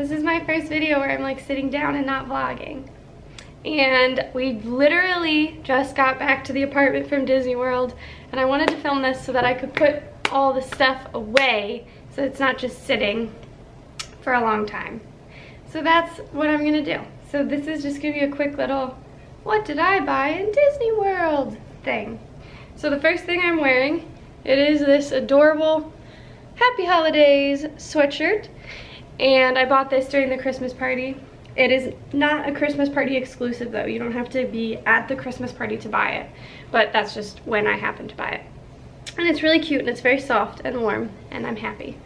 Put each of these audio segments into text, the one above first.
This is my first video where I'm like sitting down and not vlogging. And we literally just got back to the apartment from Disney World and I wanted to film this so that I could put all the stuff away so it's not just sitting for a long time. So that's what I'm gonna do. So this is just gonna be a quick little, what did I buy in Disney World thing. So the first thing I'm wearing, it is this adorable Happy Holidays sweatshirt. And I bought this during the Christmas party. It is not a Christmas party exclusive though. You don't have to be at the Christmas party to buy it. But that's just when I happen to buy it. And it's really cute and it's very soft and warm and I'm happy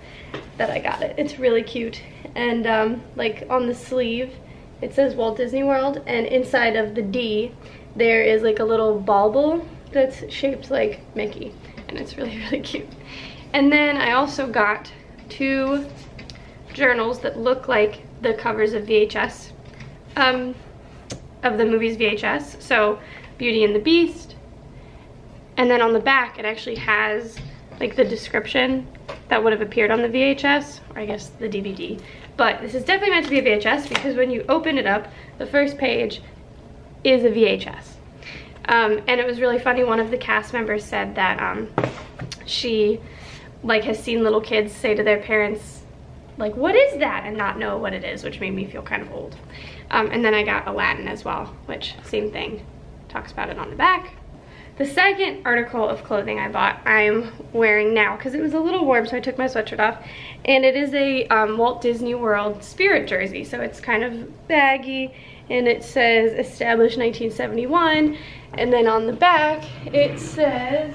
that I got it. It's really cute. And um, like on the sleeve, it says Walt Disney World and inside of the D, there is like a little bauble that's shaped like Mickey and it's really, really cute. And then I also got two journals that look like the covers of VHS, um, of the movies VHS. So Beauty and the Beast. And then on the back, it actually has like the description that would have appeared on the VHS, or I guess the DVD. But this is definitely meant to be a VHS because when you open it up, the first page is a VHS. Um, and it was really funny, one of the cast members said that um, she like has seen little kids say to their parents, like, what is that? And not know what it is, which made me feel kind of old. Um, and then I got Aladdin as well, which same thing, talks about it on the back. The second article of clothing I bought, I'm wearing now because it was a little warm, so I took my sweatshirt off. And it is a um, Walt Disney World Spirit jersey, so it's kind of baggy, and it says established 1971. And then on the back, it says.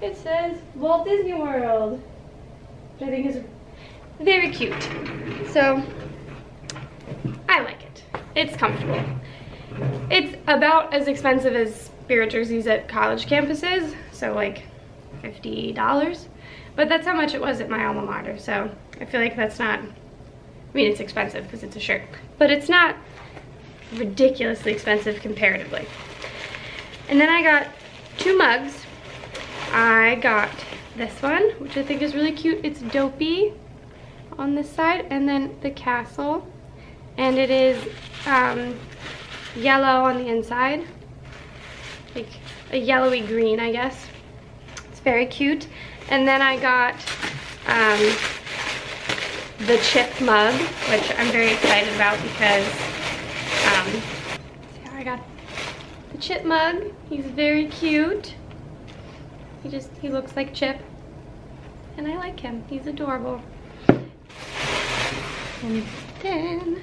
It says Walt Disney World, which I think is very cute. So, I like it. It's comfortable. It's about as expensive as spirit jerseys at college campuses, so like $50. But that's how much it was at my alma mater, so I feel like that's not, I mean it's expensive because it's a shirt, but it's not ridiculously expensive comparatively. And then I got two mugs. I got this one, which I think is really cute. It's dopey on this side, and then the castle. And it is um, yellow on the inside, like a yellowy green, I guess. It's very cute. And then I got um, the chip mug, which I'm very excited about because um, I got the chip mug. He's very cute. He just, he looks like Chip. And I like him. He's adorable. And then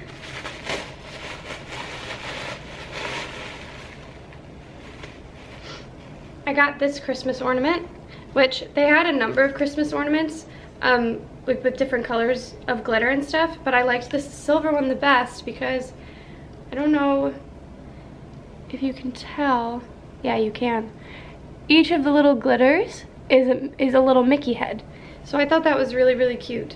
I got this Christmas ornament, which they had a number of Christmas ornaments um, with, with different colors of glitter and stuff, but I liked this silver one the best because I don't know if you can tell. Yeah, you can. Each of the little glitters is a, is a little Mickey head. So I thought that was really, really cute.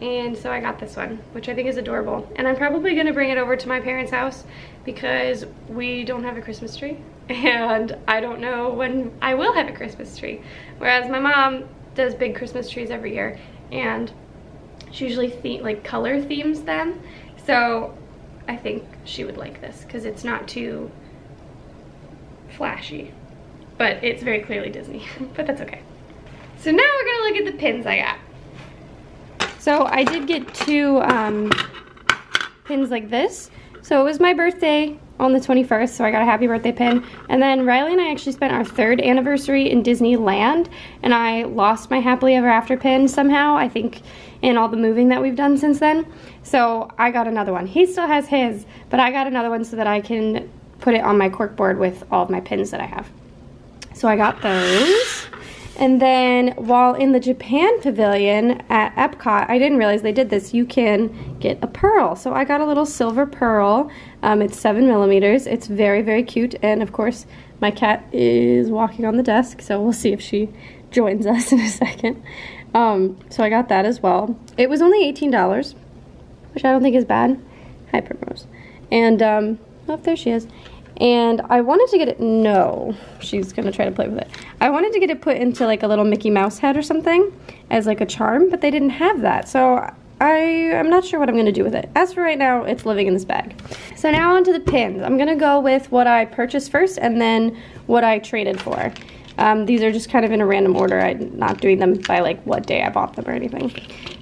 And so I got this one, which I think is adorable. And I'm probably gonna bring it over to my parents' house because we don't have a Christmas tree and I don't know when I will have a Christmas tree. Whereas my mom does big Christmas trees every year and she usually the like color themes them. So I think she would like this because it's not too flashy, but it's very clearly Disney, but that's okay. So now we're gonna look at the pins I got. So I did get two um, pins like this. So it was my birthday on the 21st, so I got a happy birthday pin. And then Riley and I actually spent our third anniversary in Disneyland, and I lost my happily ever after pin somehow, I think in all the moving that we've done since then. So I got another one. He still has his, but I got another one so that I can put it on my cork board with all of my pins that I have. So I got those. And then while in the Japan pavilion at Epcot, I didn't realize they did this, you can get a pearl. So I got a little silver pearl. Um, it's seven millimeters. It's very, very cute. And of course, my cat is walking on the desk, so we'll see if she joins us in a second. Um, so I got that as well. It was only $18, which I don't think is bad. Hi, Primrose. And, um, oh, there she is. And I wanted to get it, no, she's gonna try to play with it. I wanted to get it put into like a little Mickey Mouse head or something. as like a charm, but they didn't have that. So I I'm not sure what I'm gonna do with it. As for right now, it's living in this bag. So now onto the pins. I'm gonna go with what I purchased first and then what I traded for. Um, these are just kind of in a random order. I'm not doing them by like what day I bought them or anything.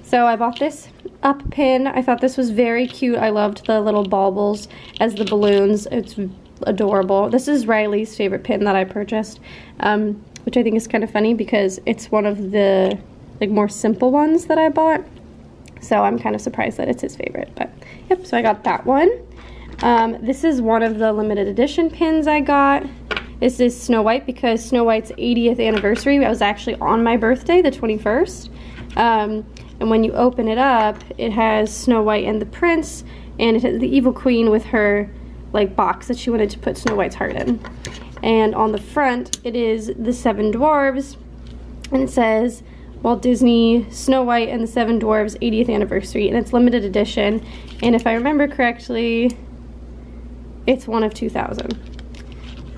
So I bought this up pin. I thought this was very cute. I loved the little baubles as the balloons. It's adorable. This is Riley's favorite pin that I purchased, um, which I think is kind of funny because it's one of the like more simple ones that I bought. So I'm kind of surprised that it's his favorite. But yep, so I got that one. Um, this is one of the limited edition pins I got. This is Snow White because Snow White's 80th anniversary I was actually on my birthday, the 21st. Um, and when you open it up, it has Snow White and the prince, and it has the evil queen with her like box that she wanted to put Snow White's heart in. And on the front, it is the seven dwarves, and it says Walt Disney, Snow White, and the Seven Dwarves 80th anniversary, and it's limited edition. And if I remember correctly, it's one of 2000.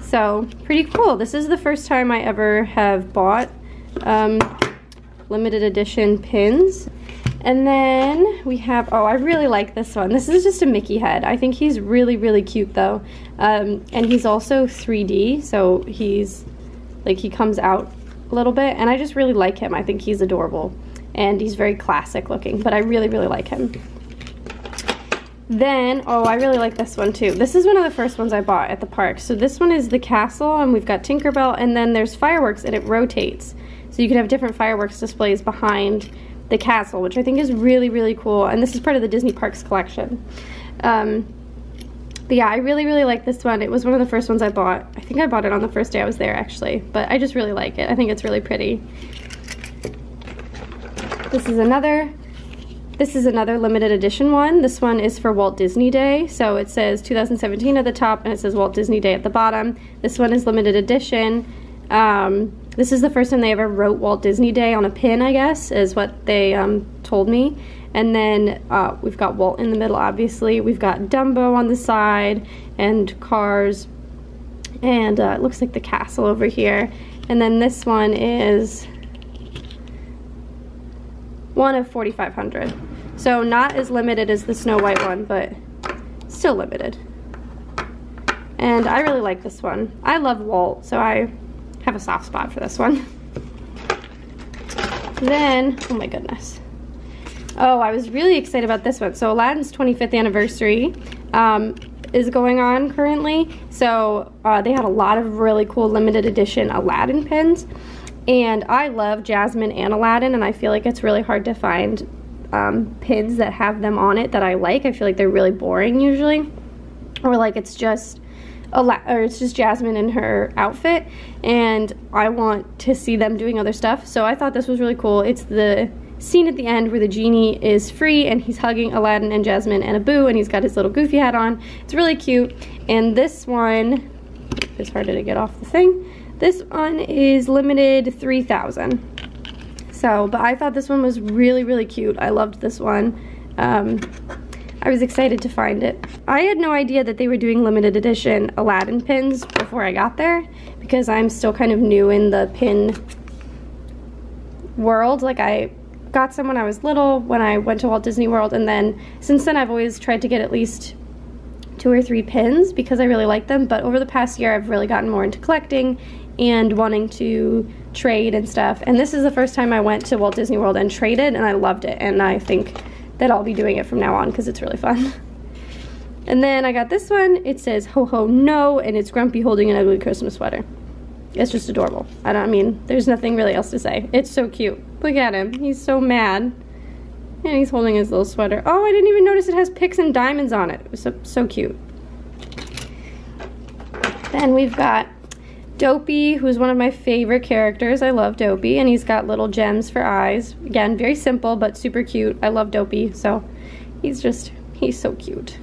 So, pretty cool. This is the first time I ever have bought um, limited edition pins. And then we have, oh, I really like this one. This is just a Mickey head. I think he's really, really cute though. Um, and he's also 3D, so he's, like he comes out a little bit, and I just really like him. I think he's adorable, and he's very classic looking, but I really, really like him. Then, oh, I really like this one too. This is one of the first ones I bought at the park. So this one is the castle, and we've got Tinkerbell, and then there's fireworks, and it rotates. So you can have different fireworks displays behind the castle, which I think is really, really cool. And this is part of the Disney Parks collection. Um, but yeah, I really, really like this one. It was one of the first ones I bought. I think I bought it on the first day I was there, actually. But I just really like it. I think it's really pretty. This is another this is another limited edition one. This one is for Walt Disney Day. So it says 2017 at the top and it says Walt Disney Day at the bottom. This one is limited edition. Um, this is the first time they ever wrote Walt Disney Day on a pin, I guess, is what they um, told me. And then uh, we've got Walt in the middle, obviously. We've got Dumbo on the side and cars. And uh, it looks like the castle over here. And then this one is one of 4,500. So not as limited as the Snow White one, but still limited. And I really like this one. I love Walt, so I have a soft spot for this one. Then, oh my goodness. Oh, I was really excited about this one. So Aladdin's 25th anniversary um, is going on currently. So uh, they had a lot of really cool limited edition Aladdin pins. And I love Jasmine and Aladdin, and I feel like it's really hard to find um, pins that have them on it that I like. I feel like they're really boring usually. Or like it's just or it's just Jasmine in her outfit and I want to see them doing other stuff. So I thought this was really cool. It's the scene at the end where the genie is free and he's hugging Aladdin and Jasmine and Abu and he's got his little goofy hat on. It's really cute. And this one it's harder to get off the thing. This one is limited 3,000. So, but I thought this one was really, really cute. I loved this one. Um, I was excited to find it. I had no idea that they were doing limited edition Aladdin pins before I got there because I'm still kind of new in the pin world. Like I got some when I was little when I went to Walt Disney World and then since then I've always tried to get at least two or three pins because I really like them but over the past year I've really gotten more into collecting and wanting to trade and stuff and this is the first time I went to Walt Disney World and traded and I loved it and I think that I'll be doing it from now on because it's really fun. and then I got this one. It says ho ho no and it's Grumpy holding an ugly Christmas sweater. It's just adorable. I don't I mean, there's nothing really else to say. It's so cute. Look at him. He's so mad. And he's holding his little sweater. Oh, I didn't even notice it has picks and diamonds on it. It was so, so cute. Then we've got Dopey, who's one of my favorite characters. I love Dopey, and he's got little gems for eyes. Again, very simple, but super cute. I love Dopey, so he's just, he's so cute.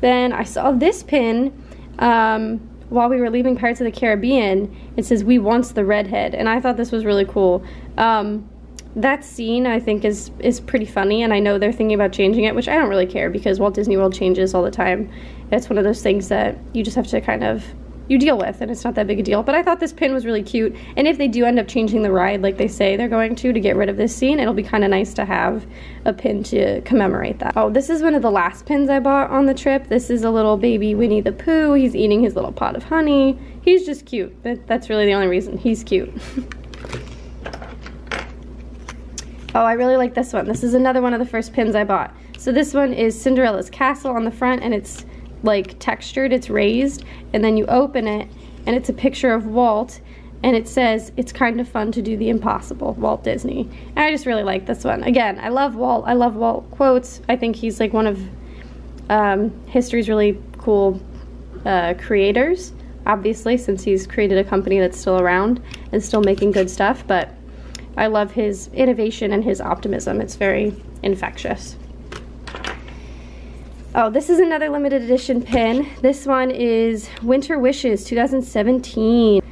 Then I saw this pin um, while we were leaving Pirates of the Caribbean. It says, we once the redhead, and I thought this was really cool. Um, that scene I think is is pretty funny and I know they're thinking about changing it which I don't really care because Walt Disney World changes all the time it's one of those things that you just have to kind of you deal with and it's not that big a deal. But I thought this pin was really cute. And if they do end up changing the ride like they say they're going to to get rid of this scene, it'll be kind of nice to have a pin to commemorate that. Oh, this is one of the last pins I bought on the trip. This is a little baby Winnie the Pooh. He's eating his little pot of honey. He's just cute. That, that's really the only reason. He's cute. oh, I really like this one. This is another one of the first pins I bought. So this one is Cinderella's castle on the front and it's like textured, it's raised, and then you open it and it's a picture of Walt and it says it's kind of fun to do the impossible, Walt Disney. And I just really like this one. Again, I love Walt. I love Walt quotes. I think he's like one of um, history's really cool uh, creators, obviously, since he's created a company that's still around and still making good stuff. But I love his innovation and his optimism. It's very infectious. Oh, this is another limited edition pin. This one is Winter Wishes 2017.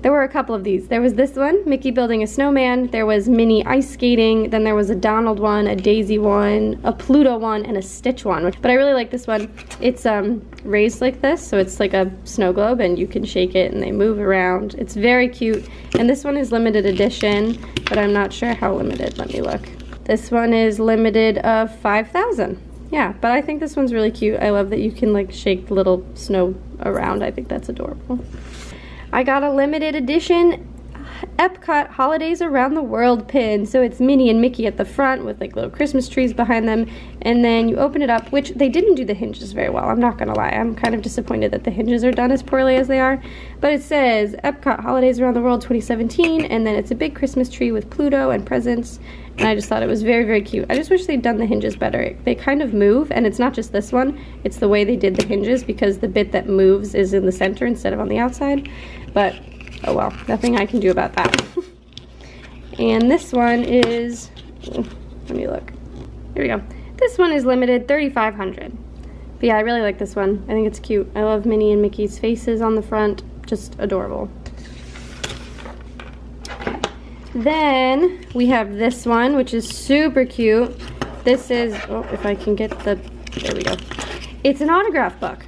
There were a couple of these. There was this one, Mickey building a snowman. There was Minnie ice skating. Then there was a Donald one, a Daisy one, a Pluto one, and a Stitch one. But I really like this one. It's um, raised like this, so it's like a snow globe, and you can shake it and they move around. It's very cute. And this one is limited edition, but I'm not sure how limited. Let me look. This one is limited of 5,000 yeah, but I think this one's really cute. I love that you can like shake the little snow around. I think that's adorable. I got a limited edition Epcot Holidays Around the World pin. So it's Minnie and Mickey at the front with like little Christmas trees behind them. And then you open it up, which they didn't do the hinges very well. I'm not gonna lie. I'm kind of disappointed that the hinges are done as poorly as they are. But it says Epcot Holidays Around the World 2017. And then it's a big Christmas tree with Pluto and presents and I just thought it was very, very cute. I just wish they'd done the hinges better. They kind of move, and it's not just this one, it's the way they did the hinges because the bit that moves is in the center instead of on the outside. But, oh well, nothing I can do about that. and this one is, let me look. Here we go. This one is limited 3,500. But yeah, I really like this one. I think it's cute. I love Minnie and Mickey's faces on the front. Just adorable. Then we have this one, which is super cute. This is, oh, if I can get the, there we go. It's an autograph book.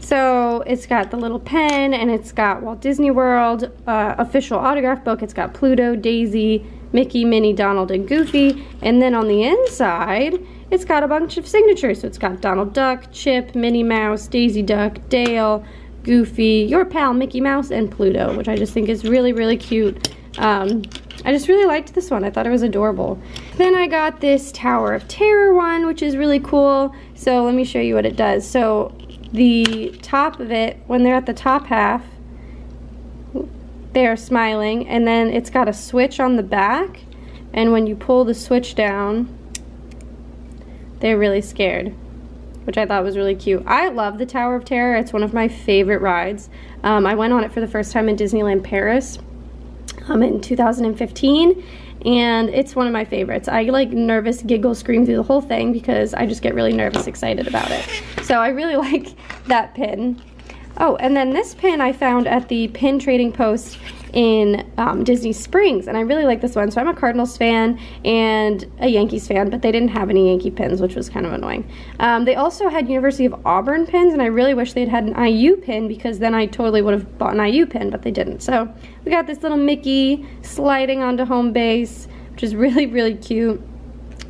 So it's got the little pen and it's got Walt Disney World uh, official autograph book. It's got Pluto, Daisy, Mickey, Minnie, Donald, and Goofy. And then on the inside, it's got a bunch of signatures. So it's got Donald Duck, Chip, Minnie Mouse, Daisy Duck, Dale, Goofy, your pal Mickey Mouse, and Pluto, which I just think is really, really cute. Um, I just really liked this one. I thought it was adorable. Then I got this Tower of Terror one, which is really cool. So let me show you what it does. So the top of it, when they're at the top half, they're smiling. And then it's got a switch on the back. And when you pull the switch down, they're really scared which I thought was really cute. I love the Tower of Terror. It's one of my favorite rides. Um, I went on it for the first time in Disneyland Paris um, in 2015 and it's one of my favorites. I like nervous giggle scream through the whole thing because I just get really nervous excited about it. So I really like that pin. Oh, and then this pin I found at the pin trading post in um, Disney Springs, and I really like this one. So I'm a Cardinals fan and a Yankees fan, but they didn't have any Yankee pins, which was kind of annoying. Um, they also had University of Auburn pins, and I really wish they'd had an IU pin because then I totally would have bought an IU pin, but they didn't. So we got this little Mickey sliding onto home base, which is really, really cute.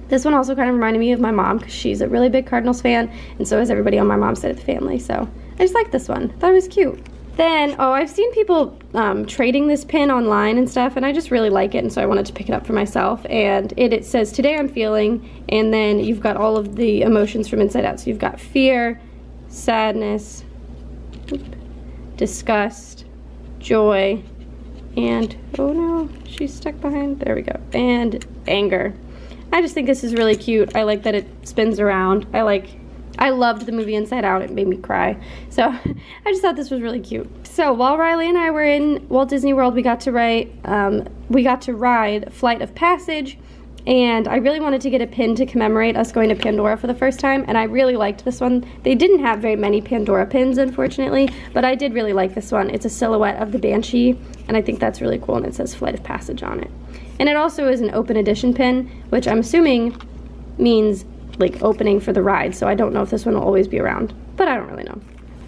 This one also kind of reminded me of my mom because she's a really big Cardinals fan, and so is everybody on my mom's side of the family. So I just like this one. Thought it was cute. Then, oh, I've seen people um, trading this pin online and stuff, and I just really like it, and so I wanted to pick it up for myself. And it, it says, Today I'm feeling, and then you've got all of the emotions from inside out. So you've got fear, sadness, disgust, joy, and, oh no, she's stuck behind, there we go, and anger. I just think this is really cute. I like that it spins around. I like I loved the movie Inside Out. It made me cry. So I just thought this was really cute. So while Riley and I were in Walt Disney World, we got to write, um, we got to ride Flight of Passage. And I really wanted to get a pin to commemorate us going to Pandora for the first time. And I really liked this one. They didn't have very many Pandora pins, unfortunately. But I did really like this one. It's a silhouette of the Banshee. And I think that's really cool. And it says Flight of Passage on it. And it also is an open edition pin, which I'm assuming means like opening for the ride, so I don't know if this one will always be around, but I don't really know.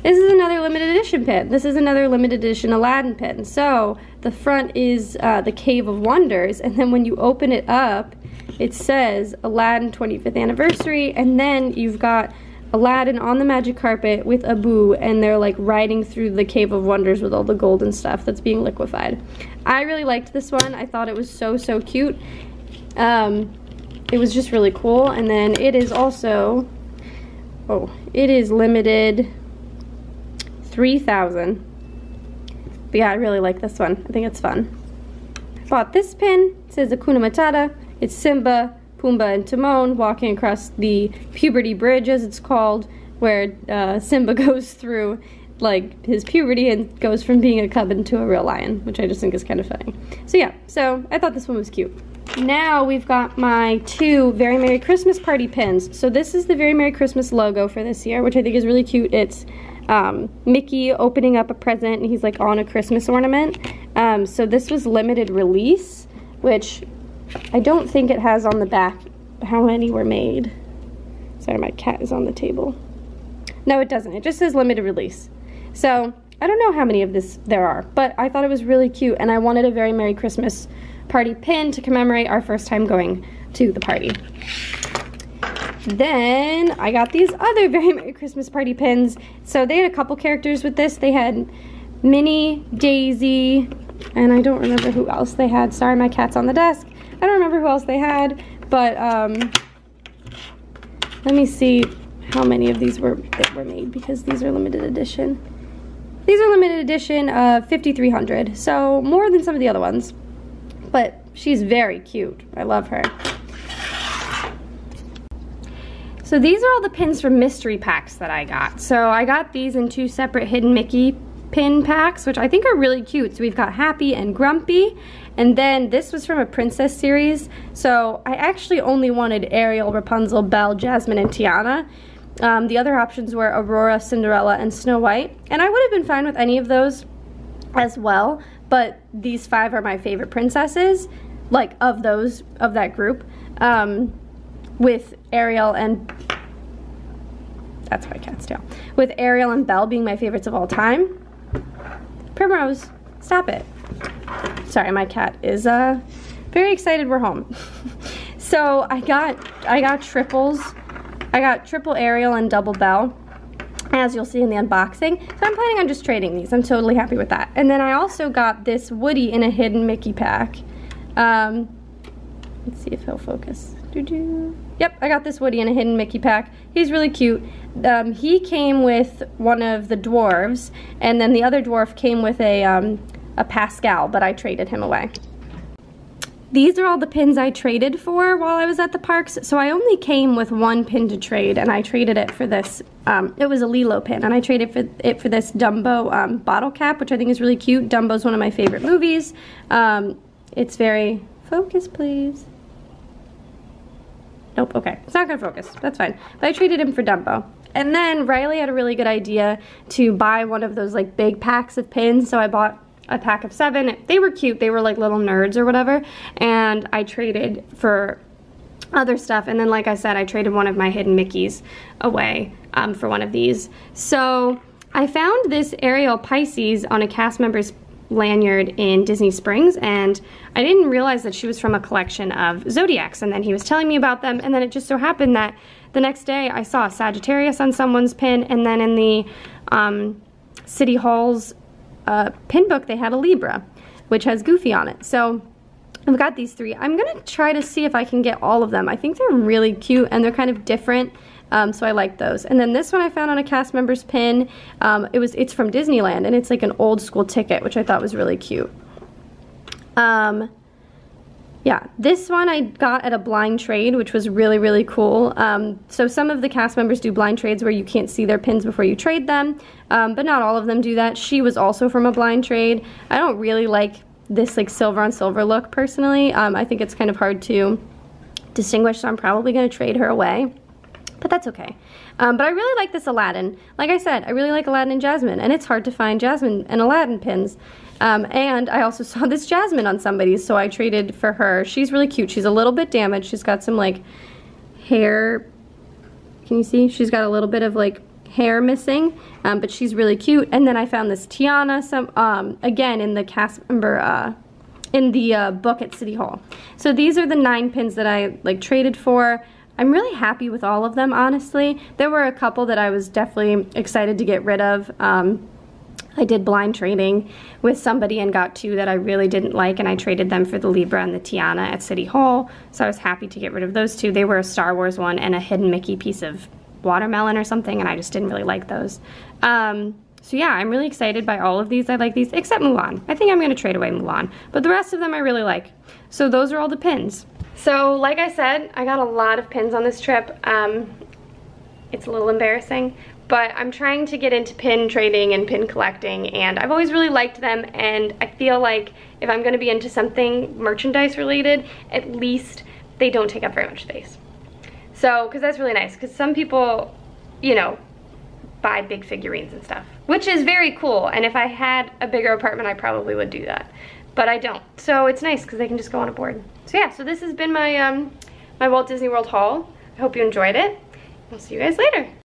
This is another limited edition pin. This is another limited edition Aladdin pin. So the front is uh, the Cave of Wonders, and then when you open it up, it says Aladdin 25th anniversary, and then you've got Aladdin on the magic carpet with Abu, and they're like riding through the Cave of Wonders with all the gold and stuff that's being liquefied. I really liked this one. I thought it was so, so cute. Um, it was just really cool. And then it is also, oh, it is limited 3,000. But yeah, I really like this one. I think it's fun. I Bought this pin. It says Hakuna Matata. It's Simba, Pumbaa, and Timon walking across the puberty bridge, as it's called, where uh, Simba goes through like his puberty and goes from being a cub into a real lion, which I just think is kind of funny. So yeah, so I thought this one was cute. Now we've got my two Very Merry Christmas Party pins. So this is the Very Merry Christmas logo for this year, which I think is really cute. It's um, Mickey opening up a present and he's like on a Christmas ornament. Um, so this was limited release, which I don't think it has on the back how many were made. Sorry, my cat is on the table. No, it doesn't. It just says limited release. So I don't know how many of this there are, but I thought it was really cute and I wanted a very Merry Christmas party pin to commemorate our first time going to the party. Then I got these other Very Merry Christmas Party pins. So they had a couple characters with this. They had Minnie, Daisy, and I don't remember who else they had. Sorry, my cat's on the desk. I don't remember who else they had, but um, let me see how many of these were that were made because these are limited edition. These are limited edition of 5,300, so more than some of the other ones. But she's very cute. I love her. So these are all the pins from mystery packs that I got. So I got these in two separate Hidden Mickey pin packs, which I think are really cute. So we've got Happy and Grumpy. And then this was from a princess series. So I actually only wanted Ariel, Rapunzel, Belle, Jasmine, and Tiana. Um, the other options were Aurora, Cinderella, and Snow White. And I would have been fine with any of those as well, but these five are my favorite princesses, like of those, of that group. Um, with Ariel and that's my cat's tail. With Ariel and Belle being my favorites of all time. Primrose, stop it. Sorry, my cat is uh, very excited we're home. so I got I got triples. I got triple Ariel and double Belle as you'll see in the unboxing. So I'm planning on just trading these. I'm totally happy with that. And then I also got this Woody in a hidden Mickey pack. Um, let's see if he'll focus. Doo -doo. Yep, I got this Woody in a hidden Mickey pack. He's really cute. Um, he came with one of the dwarves, and then the other dwarf came with a, um, a Pascal, but I traded him away. These are all the pins I traded for while I was at the parks, so I only came with one pin to trade, and I traded it for this, um, it was a Lilo pin, and I traded for it for this Dumbo um, bottle cap, which I think is really cute. Dumbo's one of my favorite movies. Um, it's very, focus please. Nope, okay. It's not gonna focus. That's fine. But I traded him for Dumbo. And then Riley had a really good idea to buy one of those like big packs of pins. So I bought a pack of seven. They were cute. They were like little nerds or whatever. And I traded for other stuff. And then like I said, I traded one of my hidden Mickeys away um, for one of these. So I found this Ariel Pisces on a cast member's lanyard in Disney Springs and I didn't realize that she was from a collection of zodiacs and then he was telling me about them and then it just so happened that the next day I saw Sagittarius on someone's pin and then in the um, City Hall's uh, pin book they had a Libra which has Goofy on it. So I've got these three. I'm gonna try to see if I can get all of them. I think they're really cute and they're kind of different um, so I like those. And then this one I found on a cast member's pin. Um, it was It's from Disneyland, and it's like an old school ticket, which I thought was really cute. Um, yeah, this one I got at a blind trade, which was really, really cool. Um, so some of the cast members do blind trades where you can't see their pins before you trade them, um, but not all of them do that. She was also from a blind trade. I don't really like this like silver on silver look personally. Um, I think it's kind of hard to distinguish, so I'm probably going to trade her away but that's okay. Um, but I really like this Aladdin. Like I said, I really like Aladdin and Jasmine, and it's hard to find Jasmine and Aladdin pins. Um, and I also saw this Jasmine on somebody's, so I traded for her. She's really cute. She's a little bit damaged. She's got some like hair, can you see? She's got a little bit of like hair missing, um, but she's really cute. And then I found this Tiana, some um, again in the cast member uh, in the uh, book at City Hall. So these are the nine pins that I like traded for. I'm really happy with all of them, honestly. There were a couple that I was definitely excited to get rid of. Um, I did blind trading with somebody and got two that I really didn't like and I traded them for the Libra and the Tiana at City Hall. So I was happy to get rid of those two. They were a Star Wars one and a hidden Mickey piece of watermelon or something and I just didn't really like those. Um, so yeah, I'm really excited by all of these. I like these, except Mulan. I think I'm gonna trade away Mulan. But the rest of them I really like. So those are all the pins. So like I said, I got a lot of pins on this trip. Um, it's a little embarrassing, but I'm trying to get into pin trading and pin collecting and I've always really liked them and I feel like if I'm gonna be into something merchandise related, at least they don't take up very much space. So, cause that's really nice, cause some people, you know, buy big figurines and stuff, which is very cool. And if I had a bigger apartment, I probably would do that, but I don't. So it's nice cause they can just go on a board. So yeah, so this has been my, um, my Walt Disney World haul. I hope you enjoyed it. I'll see you guys later.